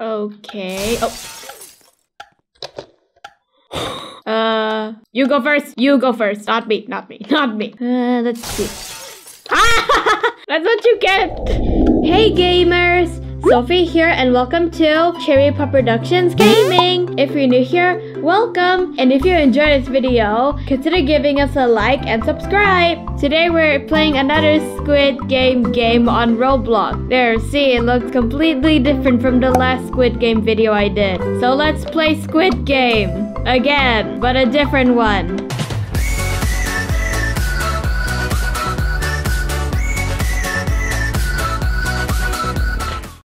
Okay. Oh. Uh, you go first. You go first. Not me. Not me. Not me. Uh, let's see. Ah! That's what you get. Hey, gamers. Sophie here and welcome to Cherry Pop Productions Gaming. If you're new here, welcome. And if you enjoyed this video, consider giving us a like and subscribe. Today we're playing another Squid Game game on Roblox. There, see, it looks completely different from the last Squid Game video I did. So let's play Squid Game again, but a different one.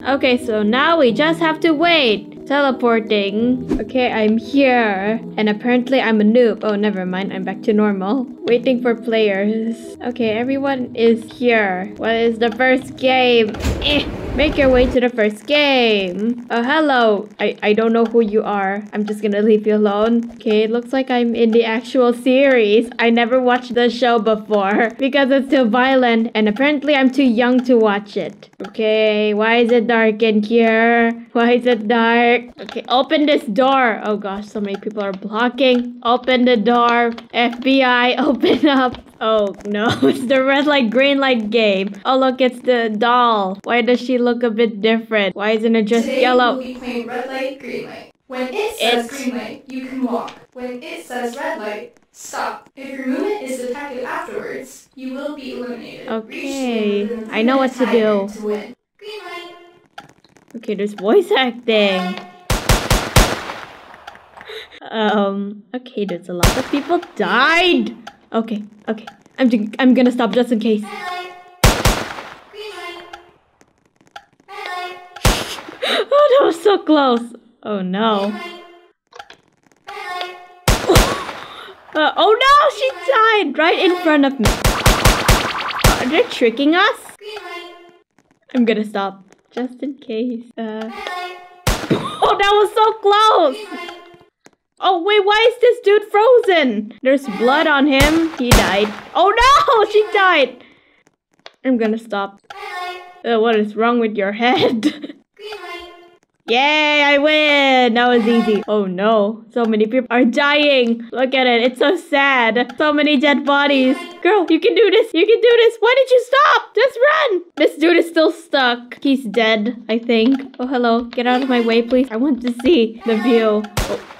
Okay, so now we just have to wait. Teleporting. Okay, I'm here. And apparently I'm a noob. Oh, never mind. I'm back to normal. Waiting for players. Okay, everyone is here. What is the first game? Eh. Make your way to the first game. Oh, hello. I, I don't know who you are. I'm just gonna leave you alone. Okay, it looks like I'm in the actual series. I never watched the show before because it's too violent and apparently I'm too young to watch it. Okay, why is it dark in here? Why is it dark? Okay, open this door. Oh gosh, so many people are blocking. Open the door. FBI, open up. Oh no, it's the red light, green light game. Oh look, it's the doll. Why does she look a bit different? Why isn't it just Today yellow? we'll be playing red light, green light. When it says It's- green light, you can walk. When it says red light, stop. If your movement is detected afterwards, you will be eliminated. Okay, I know what to do. To win. Green light. Okay, there's voice acting. Um, okay, there's a lot of people died. Okay, okay. I'm I'm gonna stop just in case. Red light. Green light. Red light. Oh, that was so close. Oh no. Green light. Red light. Uh, oh no, she died right in front of me. Are they tricking us? I'm gonna stop just in case. Uh, oh, that was so close. Oh wait, why is this dude frozen? There's blood on him. He died. Oh no, she died. I'm gonna stop. Uh, what is wrong with your head? Yay, I win! That was easy. Oh no, so many people are dying. Look at it, it's so sad. So many dead bodies. Girl, you can do this. You can do this. Why did you stop? Just run. This dude is still stuck. He's dead, I think. Oh, hello. Get out of my way, please. I want to see the view. Oh.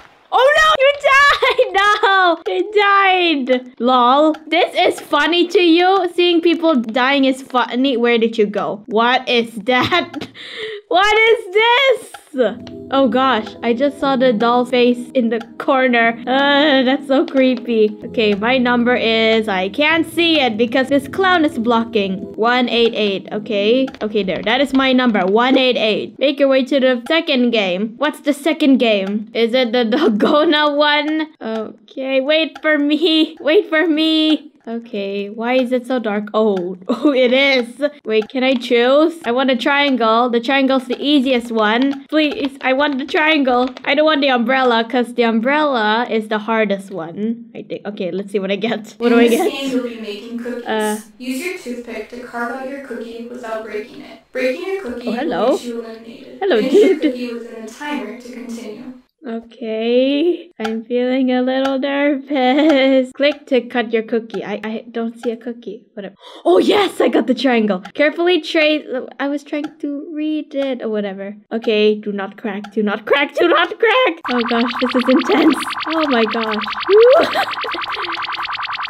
You died! No, you died. Lol. This is funny to you. Seeing people dying is funny. Where did you go? What is that? What is this? Oh gosh, I just saw the doll face in the corner. Uh, that's so creepy. Okay, my number is, I can't see it because this clown is blocking. 188, okay? Okay, there. That is my number, 188. Make your way to the second game. What's the second game? Is it the Dalgona one? Okay, wait for me. Wait for me. Okay, why is it so dark? Oh, oh, it is. Wait, can I choose? I want a triangle. The triangle's the easiest one. Please, I want the triangle. I don't want the umbrella because the umbrella is the hardest one. I think. Okay, let's see what I get. What do In I this get? game, you'll be making cookies. Uh. Use your toothpick to carve out your cookie without breaking it. Breaking your cookie Oh, hello. will get you eliminated. Hello, Finish your cookie within a timer to continue. Okay, I'm feeling a little nervous. Click to cut your cookie. I, I don't see a cookie. Whatever. Oh yes, I got the triangle. Carefully trace. I was trying to read it or whatever. Okay, do not crack. Do not crack. Do not crack. Oh gosh, this is intense. Oh my gosh.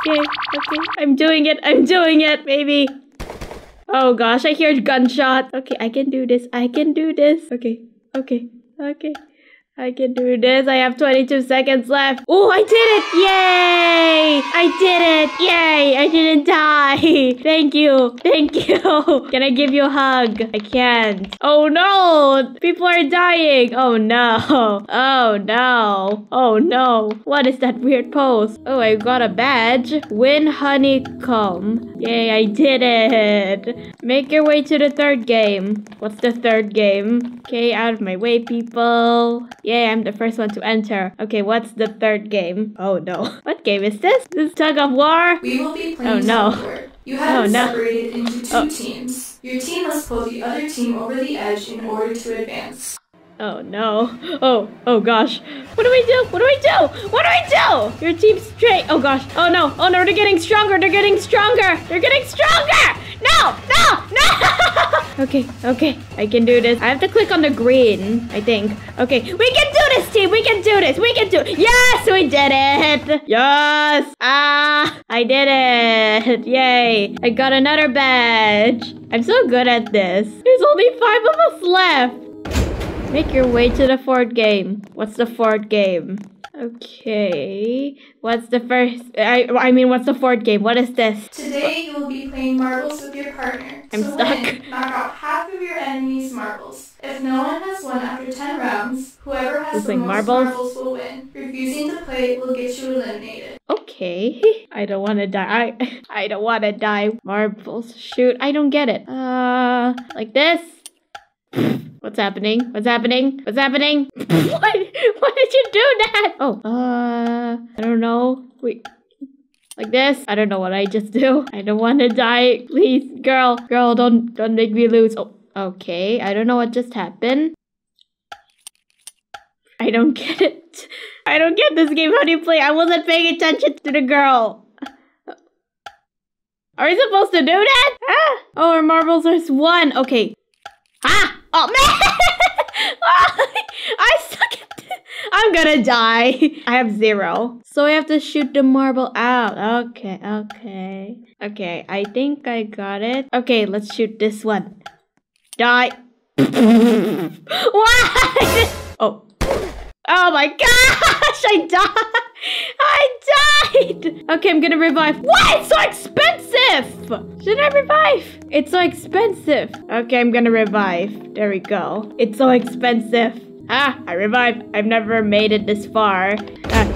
Okay, okay. I'm doing it. I'm doing it. Maybe. Oh gosh, I hear gunshot. Okay, I can do this. I can do this. Okay, okay, okay. I can do this. I have 22 seconds left. Oh, I did it! Yay! I did it! Yay! I didn't die. Thank you. Thank you. Can I give you a hug? I can't. Oh no! People are dying. Oh no. Oh no. Oh no. What is that weird pose? Oh, I got a badge. Win honeycomb. Yay, I did it. Make your way to the third game. What's the third game? Okay, out of my way, people. Yay, I'm the first one to enter. Okay, what's the third game? Oh no. What game is this? This is tug of war? We will be Oh, no. war. You have been no. separated into two Oh. teams. Your team must pull the other team over the edge in order to advance. Oh no. Oh, oh gosh. What do we do? What do we do? What do we do? Your team's straight. Oh gosh. Oh no. Oh no, they're getting stronger. They're getting stronger. They're getting stronger. No. Okay, okay. I can do this. I have to click on the green, I think. Okay, we can do this, team. We can do this. We can do it. Yes, we did it. Yes. Ah, I did it. Yay. I got another badge. I'm so good at this. There's only five of us left. Make your way to the fourth game. What's the fourth game? Okay. What's the first? I I mean, what's the fourth game? What is this? Today you will be playing marbles with your partner. I'm stuck. Win, knock out half of your enemy's marbles. If no one has won after 10 rounds, whoever has the most marbles? marbles will win. Refusing to play will get you eliminated. Okay. I don't want to die. I I don't want to die. Marbles. Shoot. I don't get it. Uh, like this. What's happening? What's happening? What's happening? what? Why did you do that? Oh, uh, I don't know. Wait. Like this? I don't know what I just do. I don't want to die. Please, girl, girl, don't don't make me lose. Oh, okay. I don't know what just happened. I don't get it. I don't get this game. How do you play? I wasn't paying attention to the girl. Are we supposed to do that? Ah! Oh, our marbles are one. Okay. Ah! Oh man! I suck at this. I'm gonna die. I have zero. So I have to shoot the marble out. Okay, okay. Okay, I think I got it. Okay, let's shoot this one. Die. Why? Oh. Oh my gosh! I died! I died! Okay, I'm gonna revive. Why? It's so expensive! Should I revive? It's so expensive. Okay, I'm gonna revive. There we go. It's so expensive. Ah, I revived. I've never made it this far. Ah.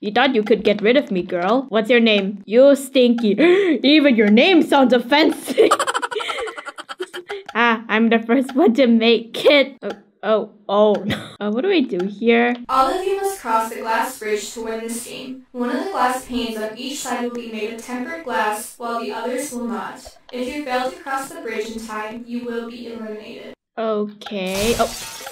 You thought you could get rid of me, girl. What's your name? You stinky. Even your name sounds offensive. ah, I'm the first one to make it. Oh, oh, oh. Uh, what do we do here? All of you must cross the glass bridge to win this game. One of the glass panes on each side will be made of tempered glass, while the others will not. If you fail to cross the bridge in time, you will be eliminated. Okay. Oh.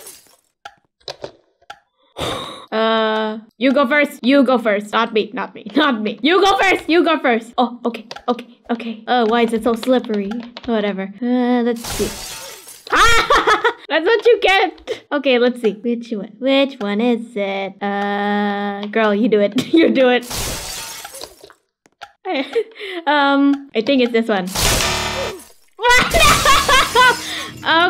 Uh, you go first. You go first. Not me. Not me. Not me. You go first. You go first. Oh, okay. Okay. Okay. Oh, why is it so slippery? Whatever. Uh, let's see. That's what you get. Okay, let's see. Which one? Which one is it? Uh, girl, you do it. you do it. um, I think it's this one.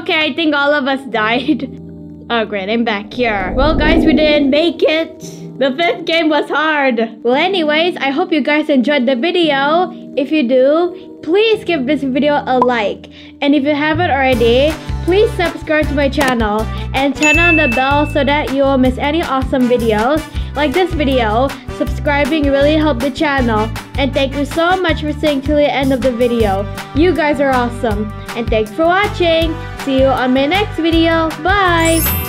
okay, I think all of us died. Oh, great, I'm back here. Well, guys, we didn't make it. The fifth game was hard. Well, anyways, I hope you guys enjoyed the video. If you do, please give this video a like. And if you haven't already, please subscribe to my channel and turn on the bell so that you won't miss any awesome videos. Like this video, subscribing really helped the channel. And thank you so much for staying till the end of the video. You guys are awesome. And thanks for watching. See you on my next video. Bye!